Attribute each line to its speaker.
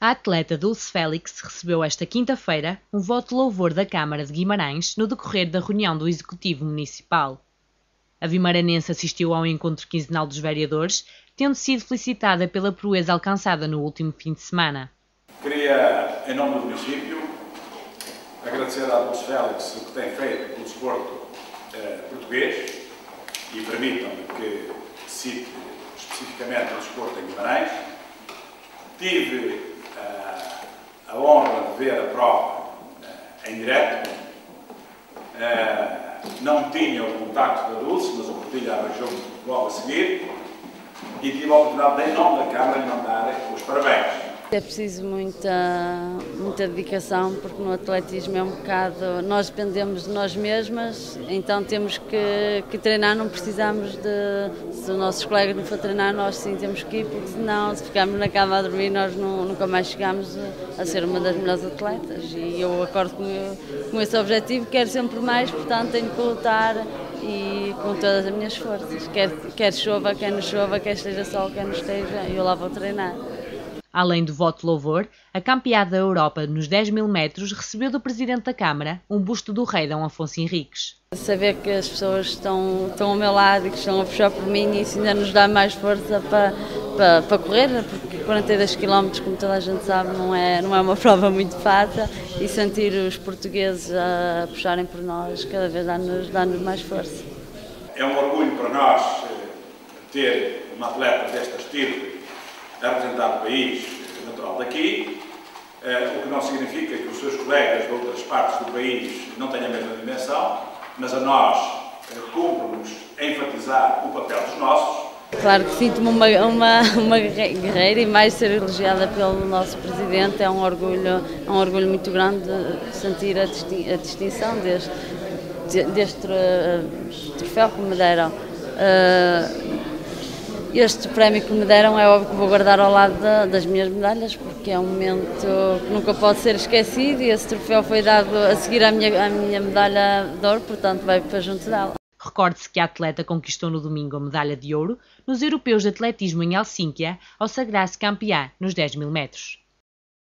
Speaker 1: A atleta Dulce Félix recebeu esta quinta-feira um voto de louvor da Câmara de Guimarães no decorrer da reunião do Executivo Municipal. A vimaranense assistiu ao encontro quinzenal dos vereadores, tendo sido felicitada pela proeza alcançada no último fim de semana.
Speaker 2: Queria, em nome do município, agradecer à Dulce Félix o que tem feito pelo desporto eh, português e permitam-me que cite especificamente o desporto em Guimarães. Tive ver a prova em direto. não tinha o contacto da Dulce, mas o Portilho arranjou-me logo a seguir. E tive a oportunidade, de, em nome da Câmara, de mandar os parabéns
Speaker 3: é preciso muita, muita dedicação, porque no atletismo é um bocado. Nós dependemos de nós mesmas, então temos que, que treinar, não precisamos de. Se os nossos colegas não for treinar, nós sim temos que ir, porque senão, se ficarmos na cama a dormir, nós não, nunca mais chegamos a, a ser uma das melhores atletas. E eu acordo com, com esse objetivo, quero sempre mais, portanto tenho que lutar e com todas as minhas forças. Quer, quer chova, quer não chova, quer esteja sol, quer não esteja, eu lá vou treinar.
Speaker 1: Além do voto de louvor, a campeada Europa nos 10 mil metros recebeu do Presidente da Câmara um busto do rei Dom Afonso Henriques.
Speaker 3: Saber que as pessoas estão, estão ao meu lado e que estão a puxar por mim, isso ainda nos dá mais força para, para, para correr, porque 42 km, como toda a gente sabe, não é, não é uma prova muito fácil e sentir os portugueses a puxarem por nós cada vez dá-nos dá mais força.
Speaker 2: É um orgulho para nós eh, ter uma atleta desta estirpe a representar o país natural daqui, eh, o que não significa que os seus colegas de outras partes do país não tenham a mesma dimensão, mas a nós eh, cumpre-nos enfatizar o papel dos nossos.
Speaker 3: Claro que sinto-me uma, uma, uma guerreira e mais ser elogiada pelo nosso Presidente é um orgulho, é um orgulho muito grande sentir a, distin a distinção deste, deste uh, troféu que me deram. Uh, este prémio que me deram é óbvio que vou guardar ao lado da, das minhas medalhas, porque é um momento que nunca pode ser esquecido e esse troféu foi dado a seguir à minha, à minha medalha de ouro, portanto vai para junto dela.
Speaker 1: Recorde-se que a atleta conquistou no domingo a medalha de ouro nos Europeus de Atletismo em Helsínquia ao sagrar-se campeã nos 10 mil metros.